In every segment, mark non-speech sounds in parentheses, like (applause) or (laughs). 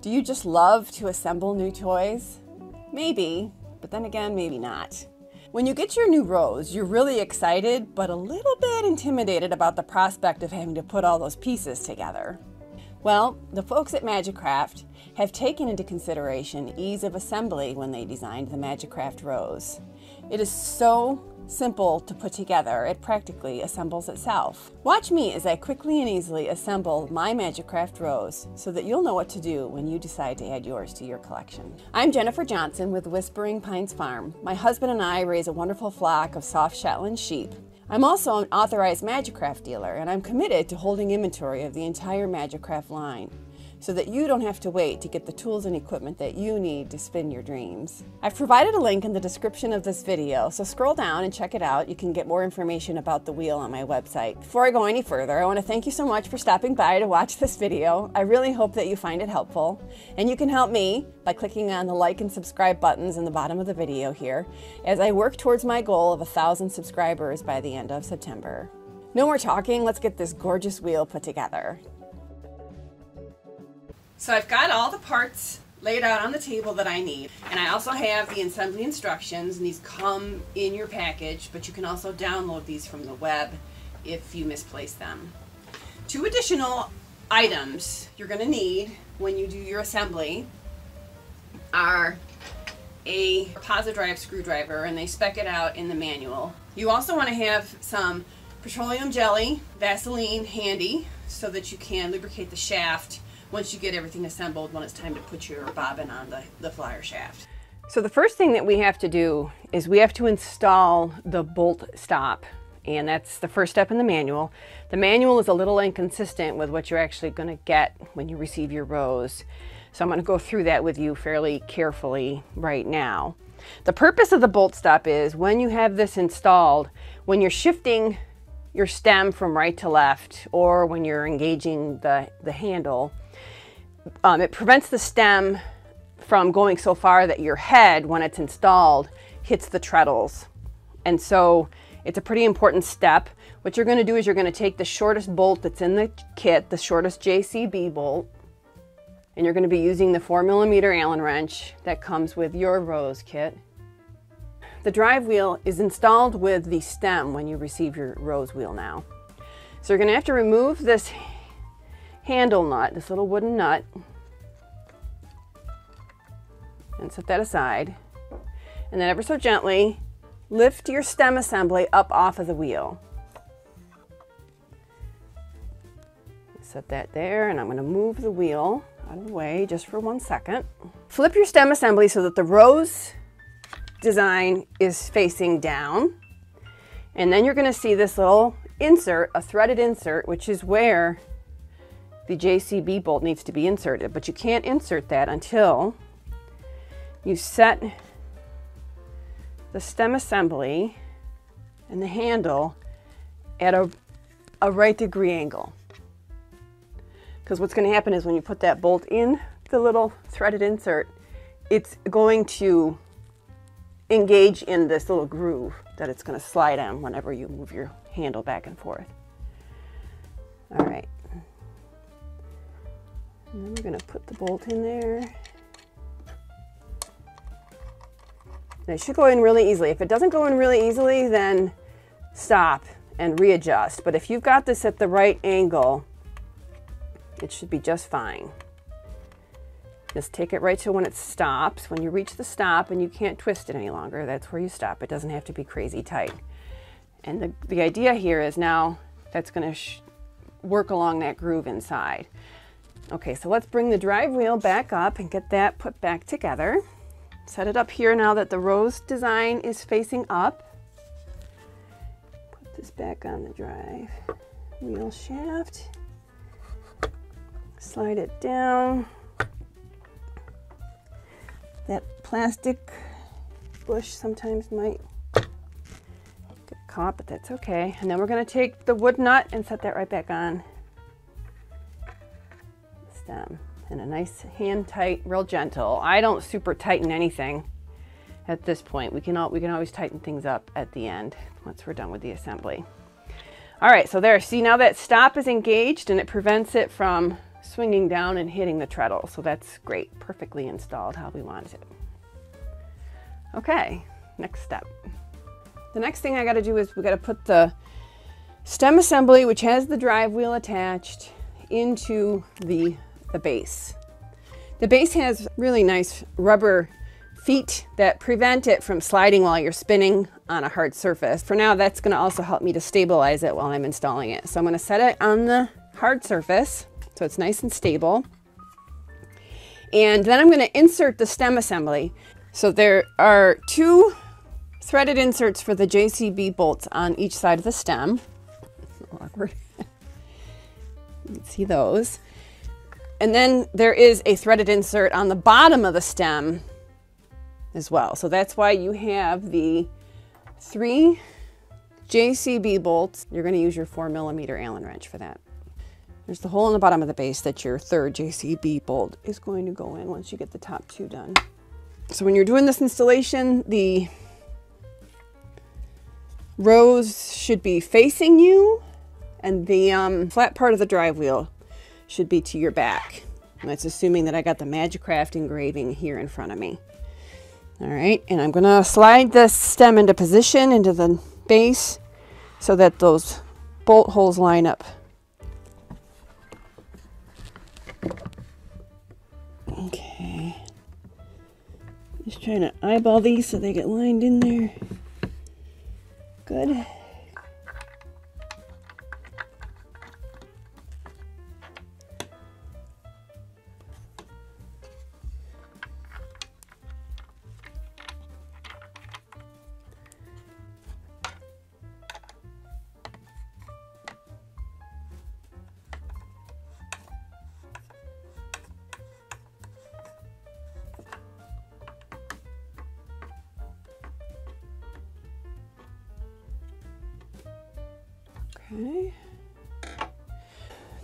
Do you just love to assemble new toys? Maybe, but then again, maybe not. When you get your new rose, you're really excited, but a little bit intimidated about the prospect of having to put all those pieces together. Well, the folks at Majacraft have taken into consideration ease of assembly when they designed the Majacraft rose. It is so simple to put together, it practically assembles itself. Watch me as I quickly and easily assemble my Majacraft rose so that you'll know what to do when you decide to add yours to your collection. I'm Jennifer Johnson with Whispering Pines Farm. My husband and I raise a wonderful flock of soft Shetland sheep. I'm also an authorized Majacraft dealer and I'm committed to holding inventory of the entire Majacraft line so that you don't have to wait to get the tools and equipment that you need to spin your dreams. I've provided a link in the description of this video, so scroll down and check it out. You can get more information about the wheel on my website. Before I go any further, I want to thank you so much for stopping by to watch this video. I really hope that you find it helpful, and you can help me by clicking on the like and subscribe buttons in the bottom of the video here as I work towards my goal of a thousand subscribers by the end of September. No more talking, let's get this gorgeous wheel put together. So I've got all the parts laid out on the table that I need. And I also have the assembly instructions, and these come in your package, but you can also download these from the web if you misplace them. Two additional items you're going to need when you do your assembly are a Posi-Drive screwdriver, and they spec it out in the manual. You also want to have some petroleum jelly, Vaseline handy, so that you can lubricate the shaft once you get everything assembled when it's time to put your bobbin on the, the flyer shaft. So the first thing that we have to do is we have to install the bolt stop and that's the first step in the manual. The manual is a little inconsistent with what you're actually going to get when you receive your rose. So I'm going to go through that with you fairly carefully right now. The purpose of the bolt stop is when you have this installed, when you're shifting your stem from right to left or when you're engaging the, the handle, um, it prevents the stem from going so far that your head, when it's installed, hits the treadles. And so it's a pretty important step. What you're going to do is you're going to take the shortest bolt that's in the kit, the shortest JCB bolt, and you're going to be using the 4 millimeter Allen wrench that comes with your rose kit. The drive wheel is installed with the stem when you receive your rose wheel now. So you're going to have to remove this handle nut, this little wooden nut, and set that aside. And then ever so gently, lift your stem assembly up off of the wheel. Set that there, and I'm gonna move the wheel out of the way just for one second. Flip your stem assembly so that the rose design is facing down. And then you're gonna see this little insert, a threaded insert, which is where the JCB bolt needs to be inserted, but you can't insert that until you set the stem assembly and the handle at a, a right degree angle. Because what's going to happen is when you put that bolt in the little threaded insert, it's going to engage in this little groove that it's going to slide on whenever you move your handle back and forth. All right. Going to put the bolt in there. And it should go in really easily. If it doesn't go in really easily, then stop and readjust. But if you've got this at the right angle, it should be just fine. Just take it right to when it stops. When you reach the stop and you can't twist it any longer, that's where you stop. It doesn't have to be crazy tight. And the, the idea here is now that's going to work along that groove inside. Okay, so let's bring the drive wheel back up and get that put back together. Set it up here now that the rose design is facing up. Put this back on the drive wheel shaft. Slide it down. That plastic bush sometimes might get caught, but that's okay. And then we're gonna take the wood nut and set that right back on stem and a nice hand tight, real gentle. I don't super tighten anything at this point. We can, all, we can always tighten things up at the end once we're done with the assembly. All right, so there, see now that stop is engaged and it prevents it from swinging down and hitting the treadle. So that's great, perfectly installed how we want it. Okay, next step. The next thing I gotta do is we gotta put the stem assembly, which has the drive wheel attached, into the, the base. The base has really nice rubber feet that prevent it from sliding while you're spinning on a hard surface. For now, that's gonna also help me to stabilize it while I'm installing it. So I'm gonna set it on the hard surface so it's nice and stable. And then I'm gonna insert the stem assembly. So there are two threaded inserts for the JCB bolts on each side of the stem. (laughs) Awkward. (laughs) you can see those. And then there is a threaded insert on the bottom of the stem as well. So that's why you have the three JCB bolts. You're going to use your four millimeter Allen wrench for that. There's the hole in the bottom of the base that your third JCB bolt is going to go in once you get the top two done. So when you're doing this installation, the rose should be facing you and the um, flat part of the drive wheel should be to your back. And that's assuming that I got the Majacraft engraving here in front of me. All right, and I'm gonna slide the stem into position into the base so that those bolt holes line up Okay. Just trying to eyeball these so they get lined in there. Good. Okay.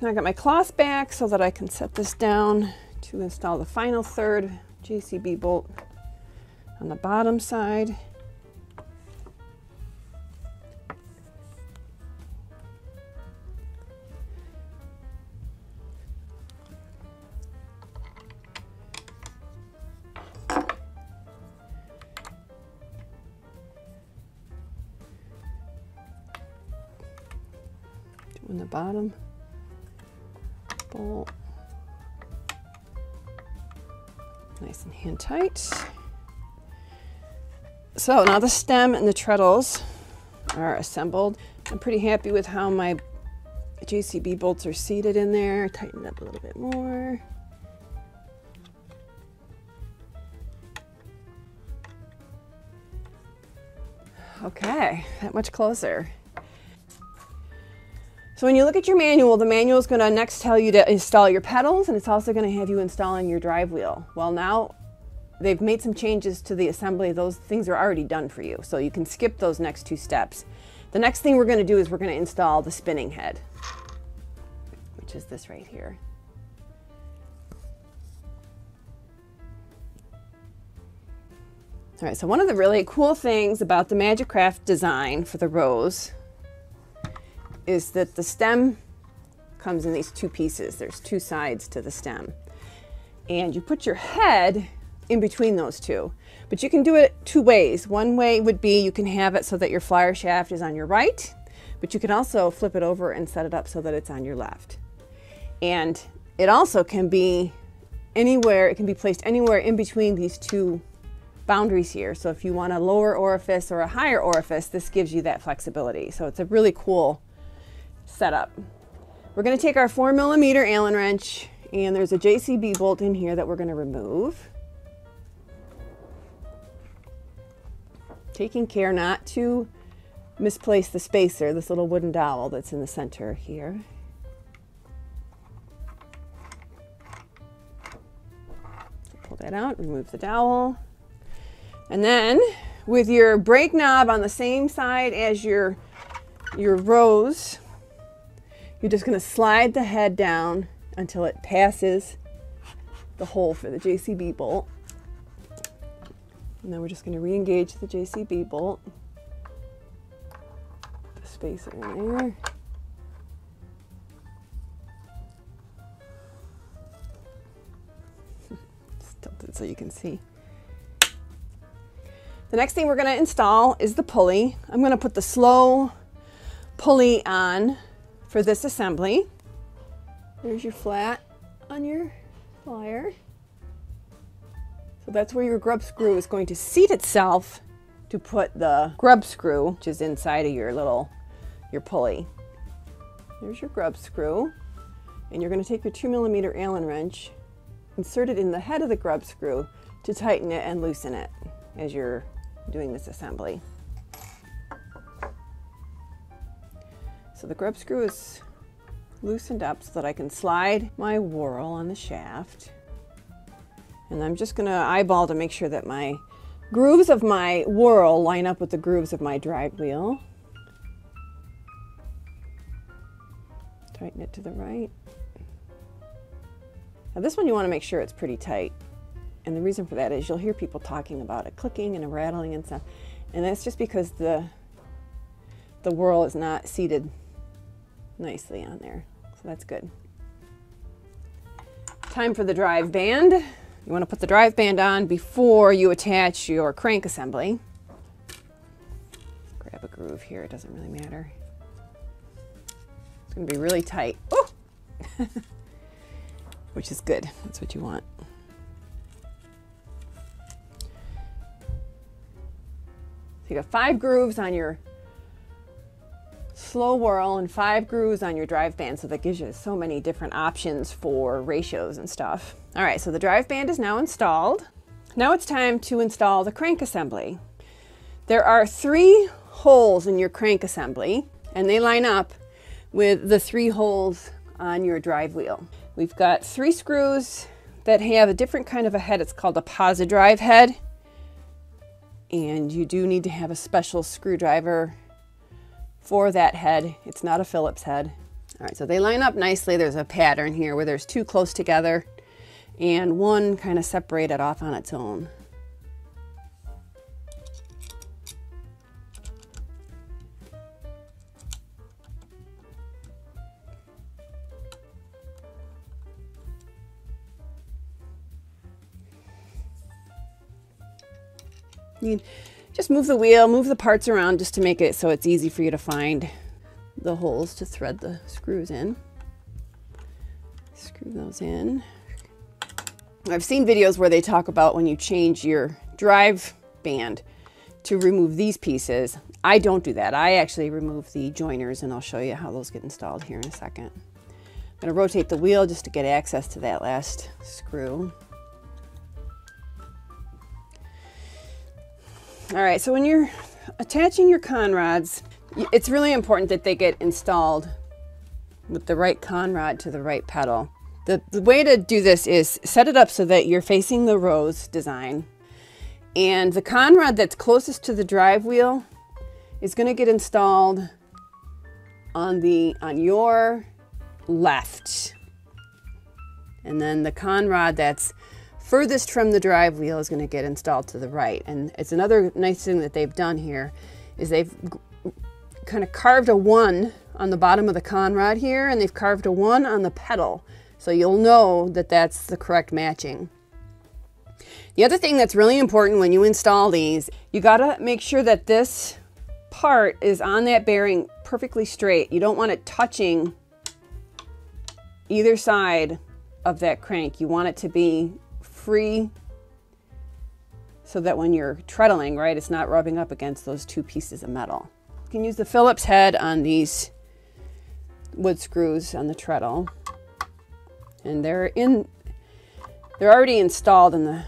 Now I got my cloth back so that I can set this down to install the final third JCB bolt on the bottom side. In the bottom bolt. Nice and hand tight. So now the stem and the treadles are assembled. I'm pretty happy with how my JCB bolts are seated in there. Tighten up a little bit more. Okay, that much closer. So when you look at your manual, the manual is going to next tell you to install your pedals and it's also going to have you installing your drive wheel. Well now they've made some changes to the assembly. Those things are already done for you. So you can skip those next two steps. The next thing we're going to do is we're going to install the spinning head, which is this right here. All right, so one of the really cool things about the Majacraft design for the Rose is that the stem comes in these two pieces. There's two sides to the stem. And you put your head in between those two. But you can do it two ways. One way would be you can have it so that your flyer shaft is on your right, but you can also flip it over and set it up so that it's on your left. And it also can be anywhere, it can be placed anywhere in between these two boundaries here. So if you want a lower orifice or a higher orifice, this gives you that flexibility. So it's a really cool setup. We're going to take our 4 millimeter Allen wrench and there's a JCB bolt in here that we're going to remove. Taking care not to misplace the spacer, this little wooden dowel that's in the center here. pull that out, remove the dowel. And then with your brake knob on the same side as your, your rose, you're just gonna slide the head down until it passes the hole for the JCB bolt. And then we're just gonna re-engage the JCB bolt. The spacer in there. (laughs) so you can see. The next thing we're gonna install is the pulley. I'm gonna put the slow pulley on for this assembly. There's your flat on your flyer. So that's where your grub screw is going to seat itself to put the grub screw, which is inside of your little, your pulley. There's your grub screw. And you're going to take your two millimeter Allen wrench, insert it in the head of the grub screw to tighten it and loosen it as you're doing this assembly. So the grub screw is loosened up so that I can slide my whorl on the shaft. And I'm just gonna eyeball to make sure that my grooves of my whorl line up with the grooves of my drive wheel. Tighten it to the right. Now this one you wanna make sure it's pretty tight. And the reason for that is you'll hear people talking about it clicking and a rattling and stuff. And that's just because the the whorl is not seated nicely on there. So that's good. Time for the drive band. You want to put the drive band on before you attach your crank assembly. Grab a groove here, it doesn't really matter. It's going to be really tight. (laughs) Which is good. That's what you want. So you got five grooves on your slow whorl and five grooves on your drive band. So that gives you so many different options for ratios and stuff. All right, so the drive band is now installed. Now it's time to install the crank assembly. There are three holes in your crank assembly and they line up with the three holes on your drive wheel. We've got three screws that have a different kind of a head. It's called a Posi-Drive head. And you do need to have a special screwdriver for that head. It's not a Phillips head. All right, so they line up nicely. There's a pattern here where there's two close together and one kind of separated off on its own. Just move the wheel, move the parts around just to make it so it's easy for you to find the holes to thread the screws in. Screw those in. I've seen videos where they talk about when you change your drive band to remove these pieces. I don't do that. I actually remove the joiners and I'll show you how those get installed here in a second. I'm gonna rotate the wheel just to get access to that last screw. All right, so when you're attaching your con rods, it's really important that they get installed with the right con rod to the right pedal. The, the way to do this is set it up so that you're facing the rose design and the con rod that's closest to the drive wheel is going to get installed on the on your left and then the con rod that's furthest from the drive wheel is going to get installed to the right. And it's another nice thing that they've done here is they've kind of carved a one on the bottom of the conrod here and they've carved a one on the pedal. So you'll know that that's the correct matching. The other thing that's really important when you install these, you gotta make sure that this part is on that bearing perfectly straight. You don't want it touching either side of that crank. You want it to be free so that when you're treadling, right, it's not rubbing up against those two pieces of metal. You can use the Phillips head on these wood screws on the treadle. And they're in, they're already installed in the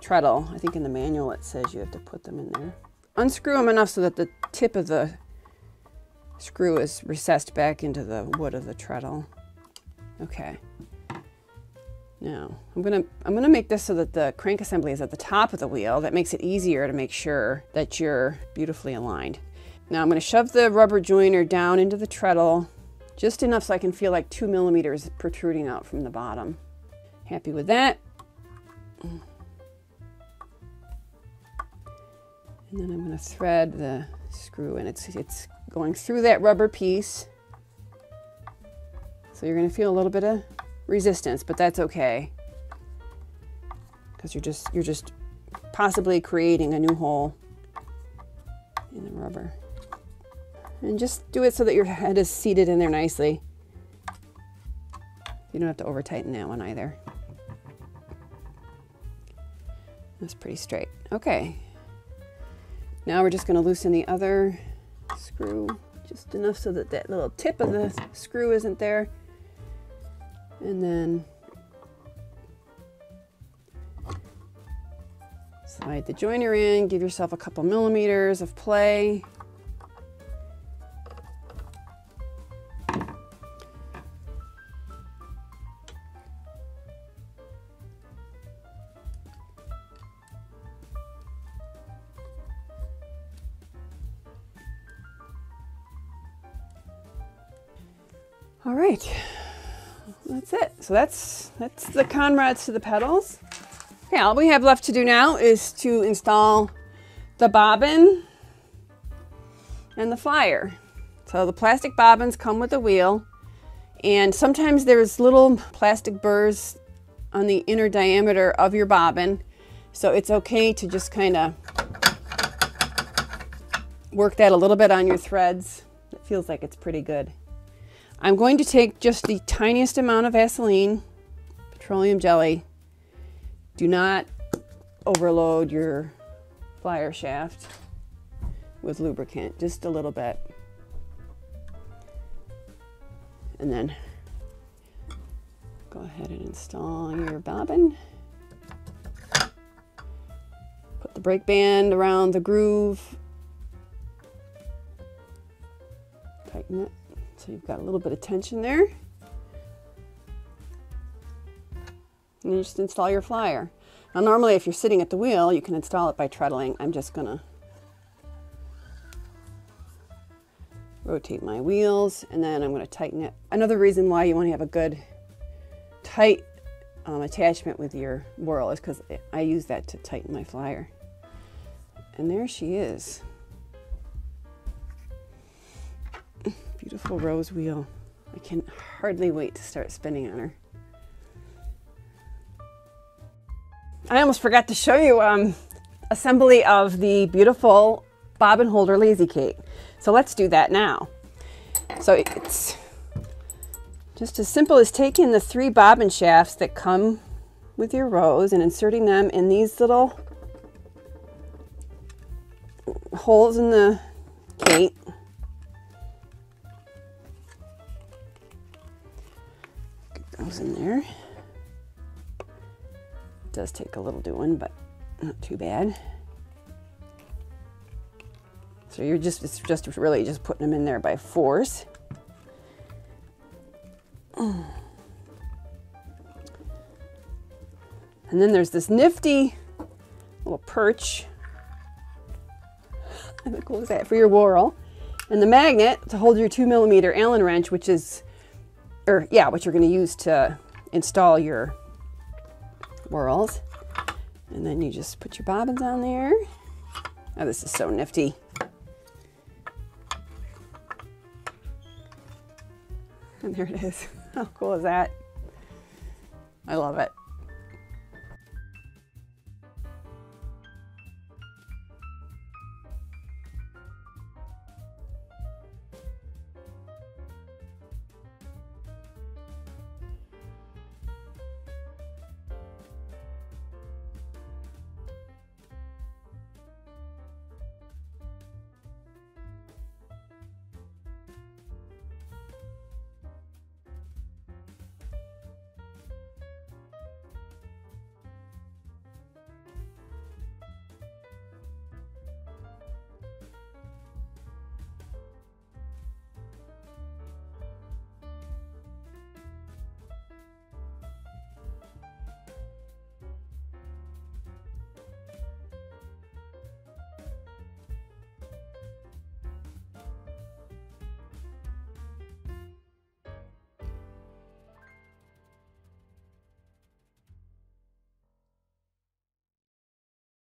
treadle. I think in the manual it says you have to put them in there. Unscrew them enough so that the tip of the screw is recessed back into the wood of the treadle. Okay. Now, I'm gonna, I'm gonna make this so that the crank assembly is at the top of the wheel. That makes it easier to make sure that you're beautifully aligned. Now I'm gonna shove the rubber joiner down into the treadle just enough so I can feel like two millimeters protruding out from the bottom. Happy with that. And then I'm gonna thread the screw and it's, it's going through that rubber piece. So you're gonna feel a little bit of resistance, but that's okay. because you're just you're just possibly creating a new hole in the rubber. And just do it so that your head is seated in there nicely. You don't have to over tighten that one either. That's pretty straight. Okay. Now we're just going to loosen the other screw just enough so that that little tip of the screw isn't there. And then slide the joiner in, give yourself a couple millimeters of play. So that's that's the conrods to the pedals. Okay, all we have left to do now is to install the bobbin and the flyer. So the plastic bobbins come with a wheel and sometimes there's little plastic burrs on the inner diameter of your bobbin. So it's okay to just kind of work that a little bit on your threads. It feels like it's pretty good. I'm going to take just the tiniest amount of Vaseline, petroleum jelly. Do not overload your flyer shaft with lubricant, just a little bit. And then go ahead and install your bobbin. Put the brake band around the groove. Tighten it. So you've got a little bit of tension there. And you just install your flyer. Now normally if you're sitting at the wheel, you can install it by treadling. I'm just gonna rotate my wheels and then I'm gonna tighten it. Another reason why you wanna have a good tight um, attachment with your whorl is because I use that to tighten my flyer. And there she is. Beautiful rose wheel. I can hardly wait to start spinning on her. I almost forgot to show you um, assembly of the beautiful bobbin holder lazy Kate. So let's do that now. So it's just as simple as taking the three bobbin shafts that come with your rose and inserting them in these little holes in the Kate those in there. It does take a little doing, but not too bad. So you're just, it's just really just putting them in there by force. And then there's this nifty little perch. (laughs) How cool is that for your whorl? And the magnet to hold your two millimeter Allen wrench, which is or yeah, what you're going to use to install your whorls. And then you just put your bobbins on there. Oh, this is so nifty. And there it is. (laughs) How cool is that? I love it.